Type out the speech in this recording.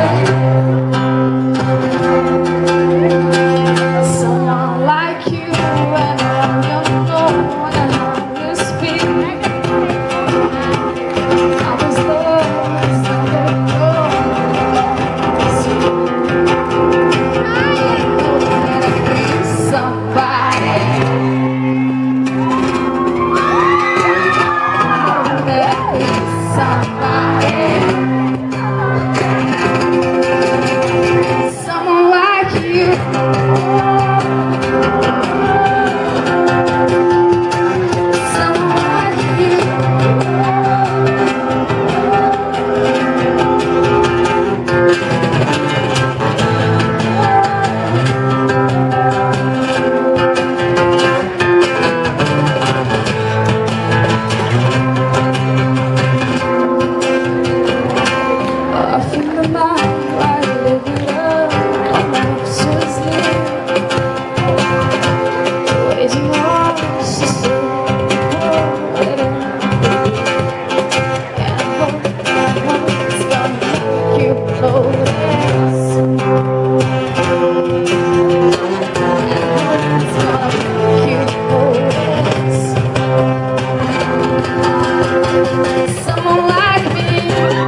Música someone like me.